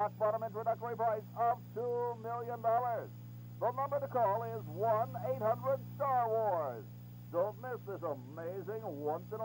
rock bottom introductory price of $2 million. The number to call is 1 800 Star Wars. Don't miss this amazing once in a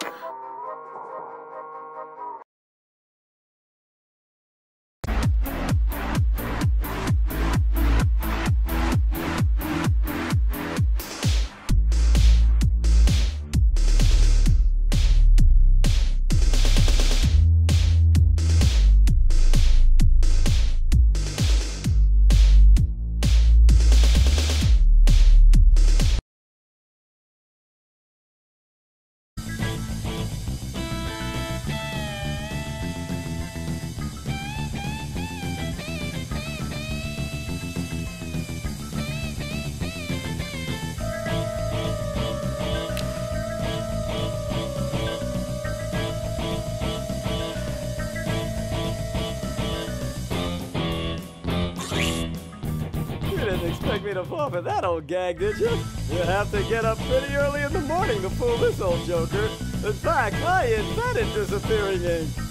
me to fall for that old gag, did you? You have to get up pretty early in the morning to fool this old joker. In fact, I invented disappearing ink.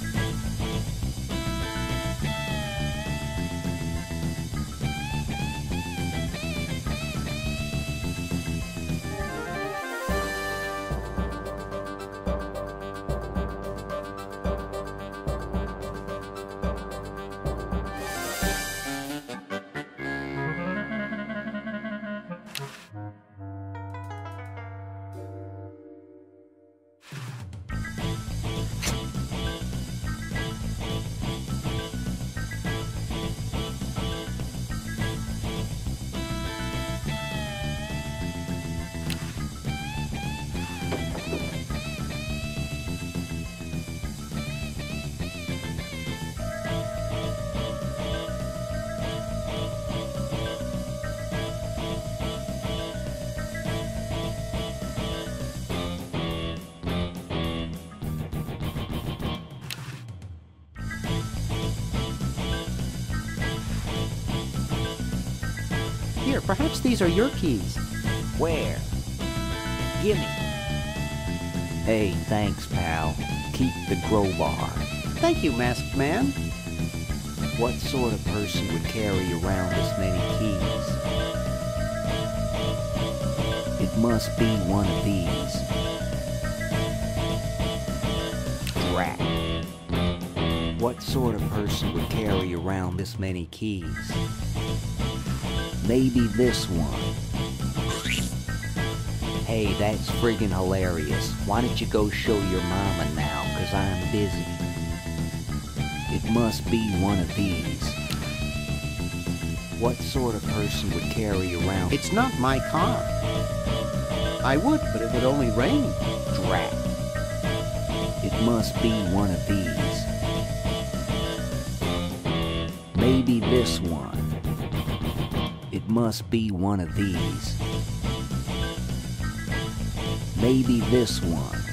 Perhaps these are your keys. Where? Gimme. Hey, thanks, pal. Keep the crowbar. Thank you, masked man. What sort of person would carry around this many keys? It must be one of these. What sort of person would carry around this many keys? Maybe this one. Hey, that's friggin' hilarious. Why don't you go show your mama now, cause I'm busy. It must be one of these. What sort of person would carry around It's not my car. I would, but it would only rain. drat? It must be one of these. Maybe this one. It must be one of these. Maybe this one.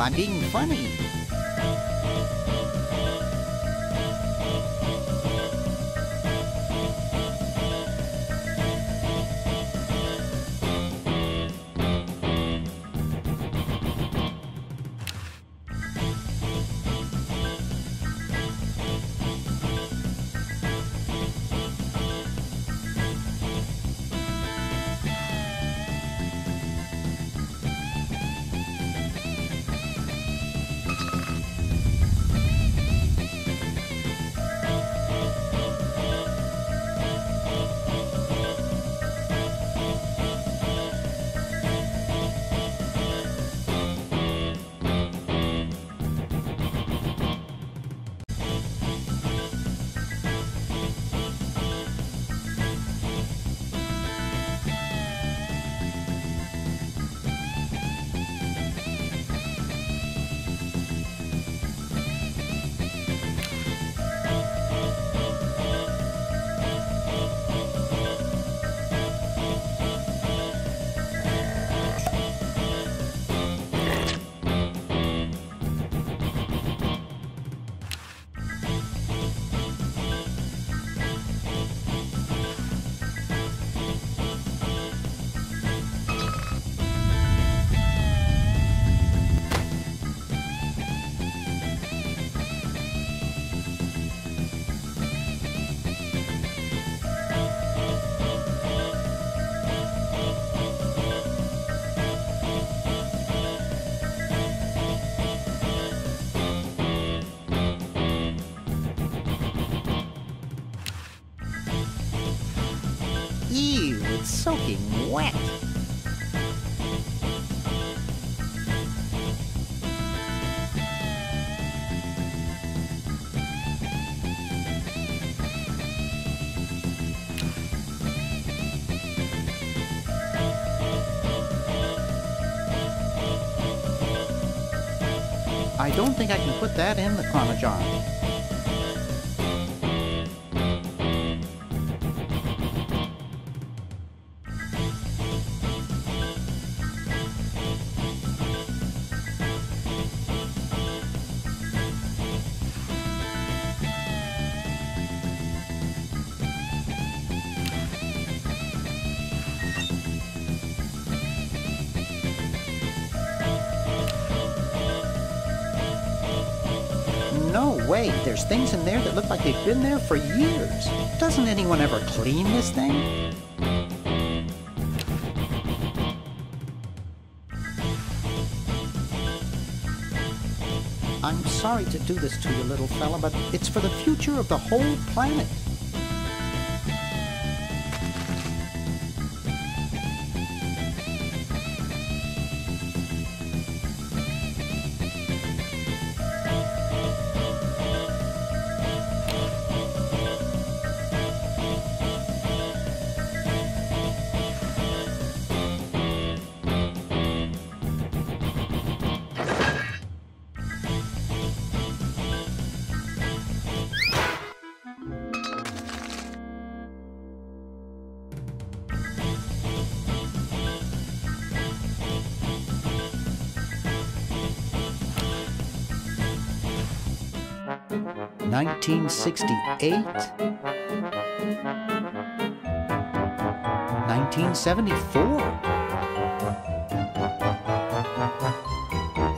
I'm being funny. I don't think I can put that in the Chron-O-John. Things in there that look like they've been there for years. Doesn't anyone ever clean this thing? I'm sorry to do this to you, little fella, but it's for the future of the whole planet. Nineteen sixty-eight. Nineteen seventy-four.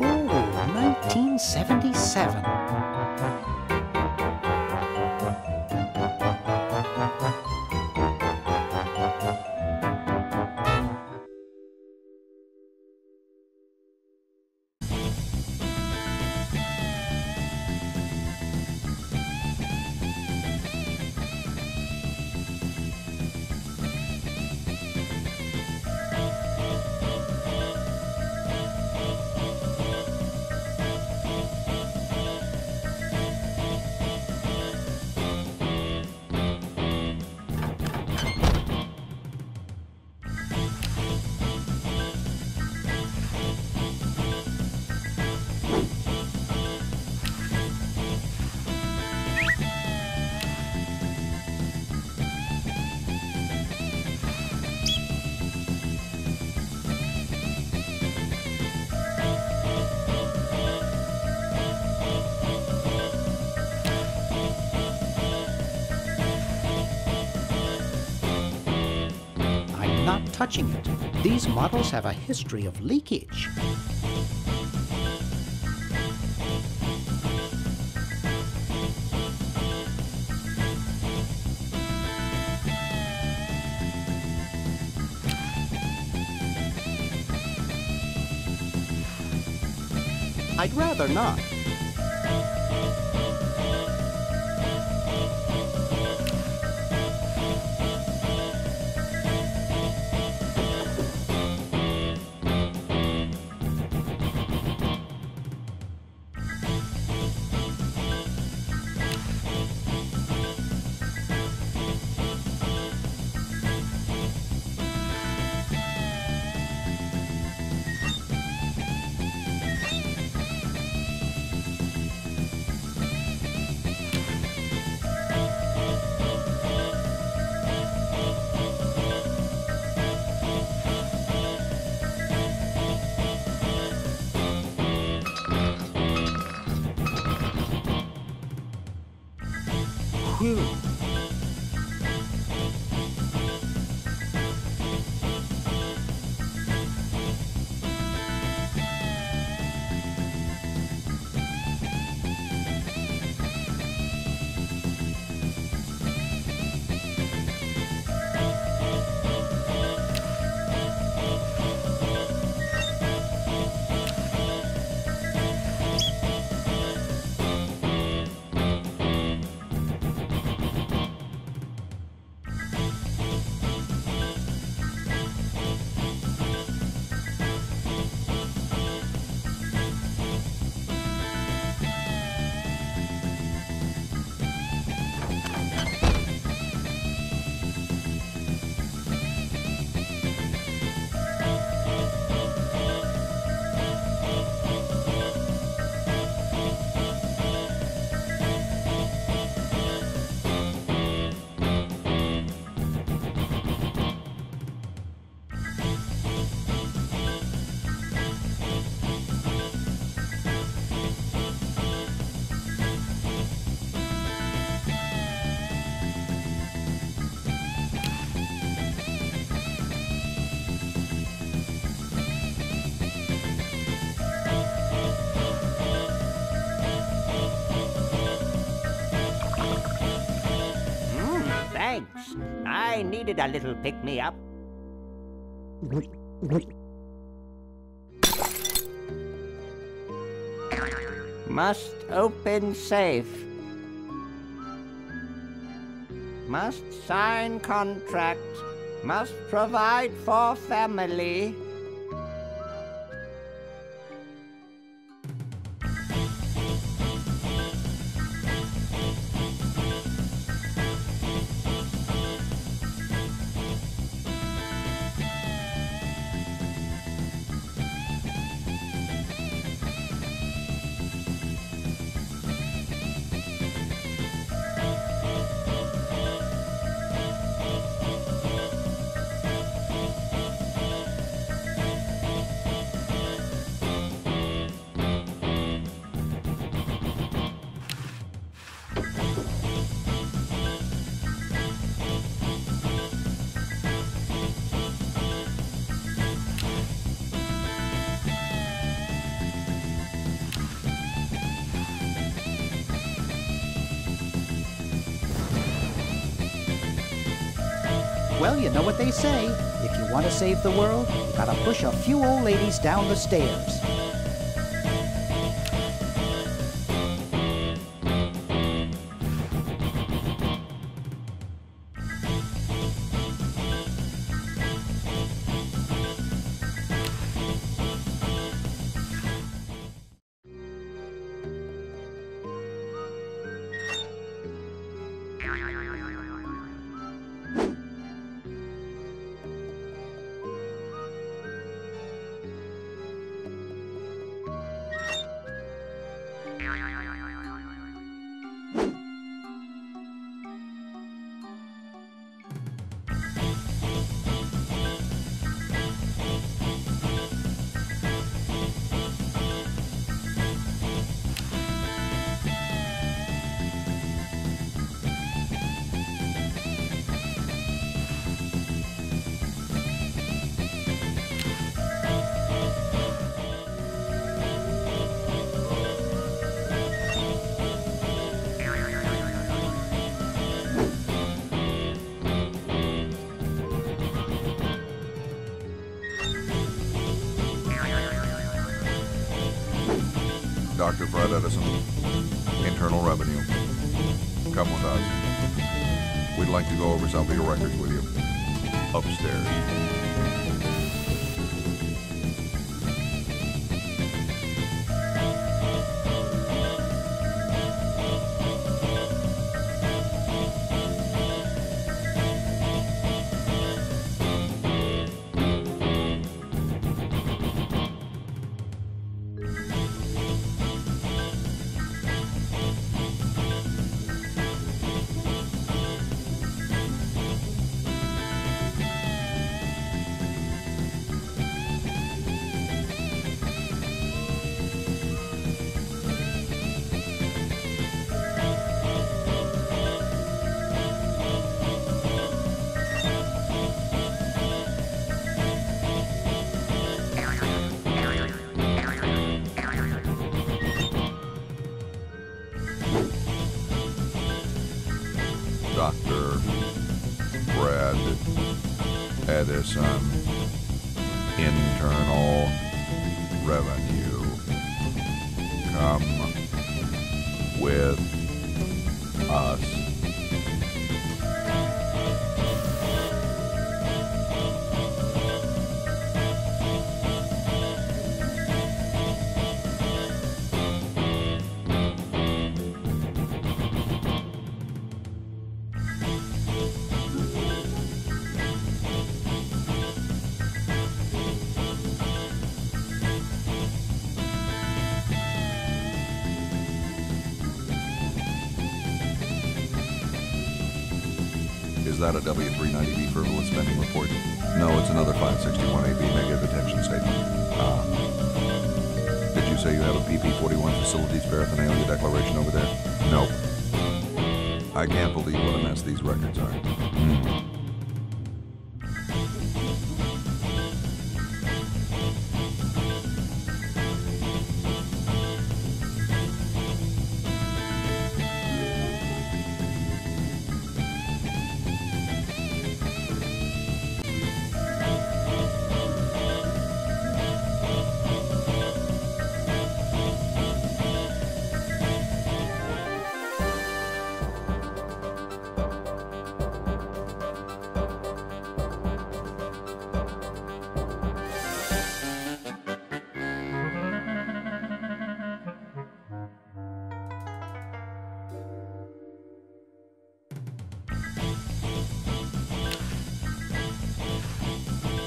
Oh, 1977. Touching it. These models have a history of leakage. I'd rather not. Whew. I needed a little pick me up. Must open safe. Must sign contract. Must provide for family. Well, you know what they say. If you want to save the world, you gotta push a few old ladies down the stairs. Dr. Fred Edison, Internal Revenue. Come with us. We'd like to go over some of your records with you. Upstairs. That a W390B frivolous spending report? No, it's another 561AB negative attention statement. Ah. Did you say you have a PP41 facilities paraphernalia declaration over there? Nope. I can't believe what a mess these records are. Hmm.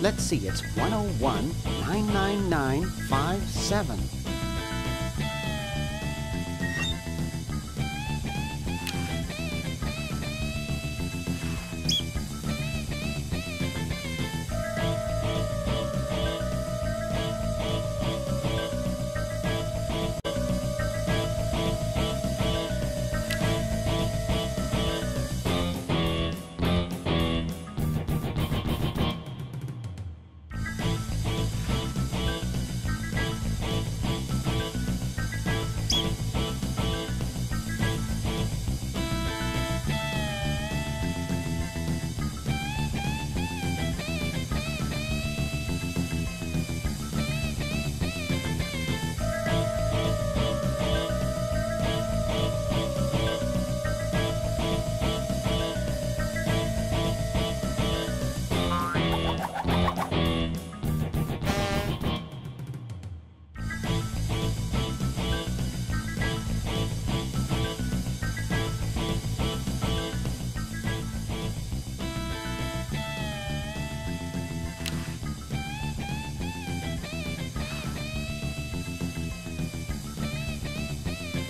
Let's see, it's 101 999 57.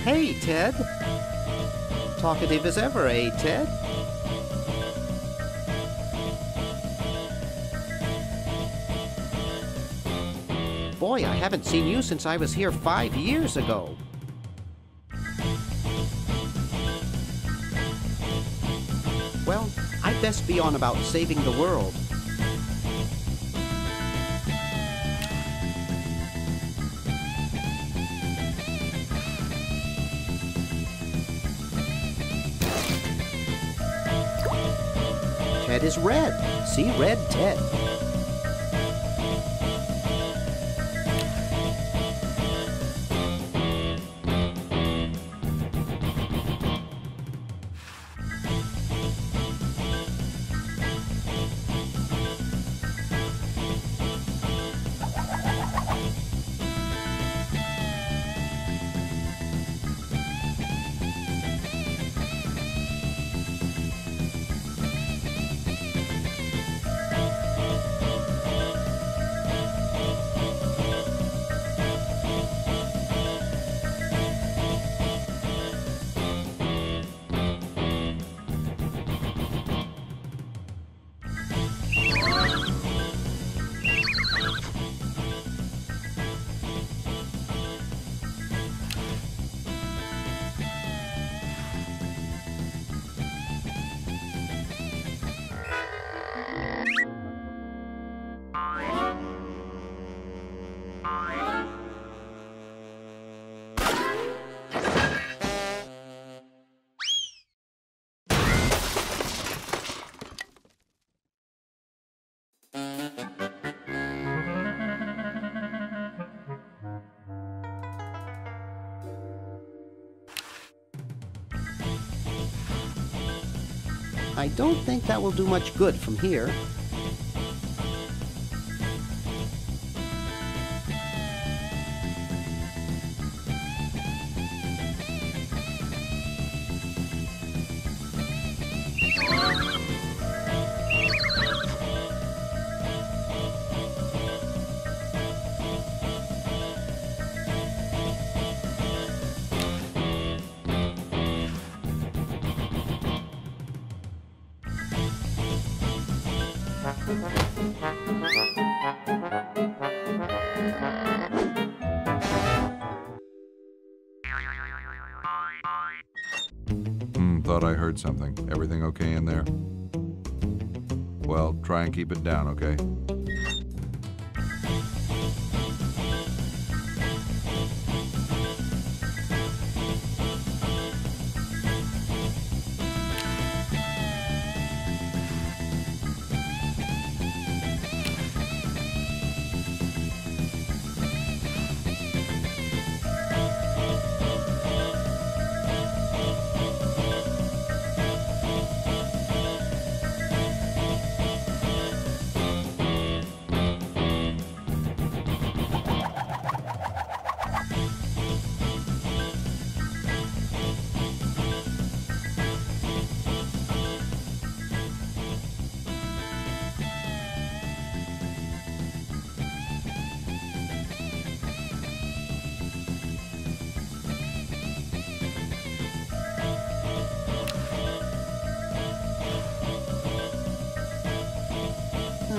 Hey, Ted. Talkative as ever, eh, Ted? Boy, I haven't seen you since I was here five years ago. Well, I'd best be on about saving the world. Is red. See, red Ted. I don't think that will do much good from here. Heard something. Everything okay in there? Well, try and keep it down, okay?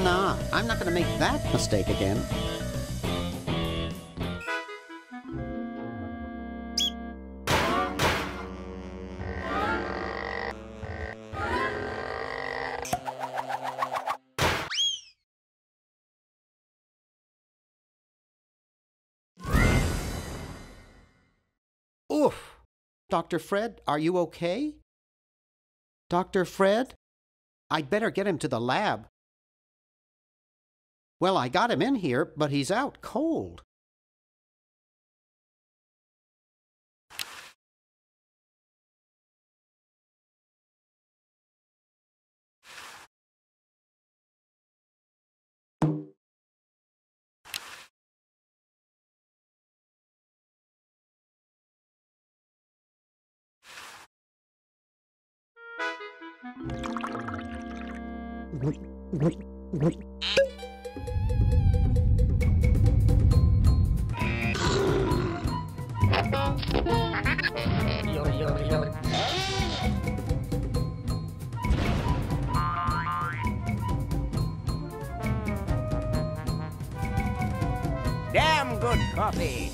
Nah, I'm not going to make that mistake again. Oof! Dr. Fred, are you okay? Dr. Fred? I'd better get him to the lab. Well, I got him in here, but he's out cold. Damn good coffee.